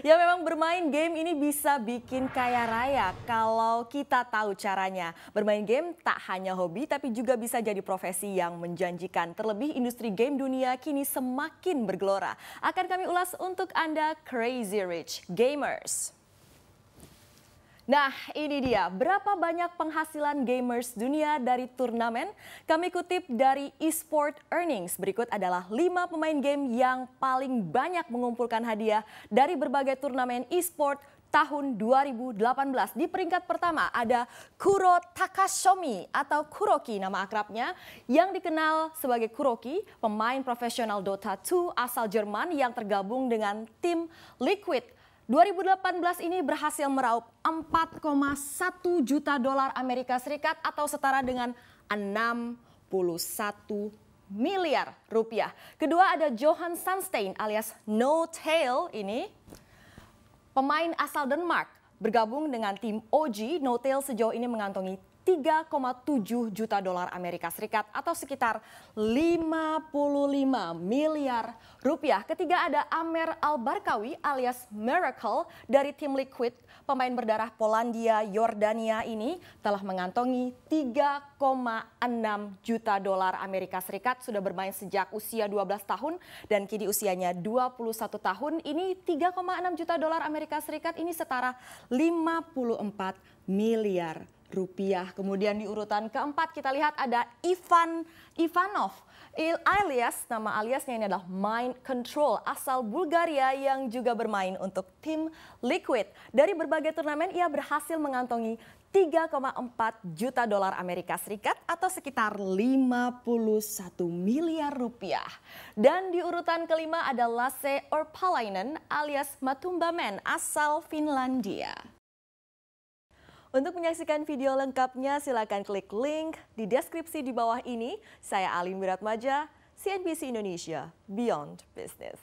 Ya memang bermain game ini bisa bikin kaya raya kalau kita tahu caranya. Bermain game tak hanya hobi tapi juga bisa jadi profesi yang menjanjikan. Terlebih industri game dunia kini semakin bergelora. Akan kami ulas untuk Anda Crazy Rich Gamers. Nah ini dia, berapa banyak penghasilan gamers dunia dari turnamen? Kami kutip dari eSport Earnings. Berikut adalah 5 pemain game yang paling banyak mengumpulkan hadiah dari berbagai turnamen eSport tahun 2018. Di peringkat pertama ada Kuro Takashomi atau Kuroki nama akrabnya yang dikenal sebagai Kuroki, pemain profesional Dota 2 asal Jerman yang tergabung dengan tim Liquid 2018 ini berhasil meraup 4,1 juta dolar Amerika Serikat atau setara dengan 61 miliar rupiah. Kedua ada Johan Sunstein alias No Tail ini pemain asal Denmark bergabung dengan tim OG. No Tail sejauh ini mengantongi 3,7 juta dolar Amerika Serikat atau sekitar 55 miliar rupiah. Ketiga ada Amer Al-Barkawi alias Miracle dari tim Liquid. Pemain berdarah Polandia, Yordania ini telah mengantongi 3,6 juta dolar Amerika Serikat. Sudah bermain sejak usia 12 tahun dan kini usianya 21 tahun. Ini 3,6 juta dolar Amerika Serikat ini setara 54 miliar rupiah. Kemudian di urutan keempat kita lihat ada Ivan Ivanov alias nama aliasnya ini adalah Mind Control asal Bulgaria yang juga bermain untuk tim Liquid. Dari berbagai turnamen ia berhasil mengantongi 3,4 juta dolar Amerika Serikat atau sekitar 51 miliar rupiah. Dan di urutan kelima ada Lasse Orpalainen alias Matumba Man asal Finlandia. Untuk menyaksikan video lengkapnya silakan klik link di deskripsi di bawah ini. Saya Alim Wiratmaja, CNBC Indonesia, Beyond Business.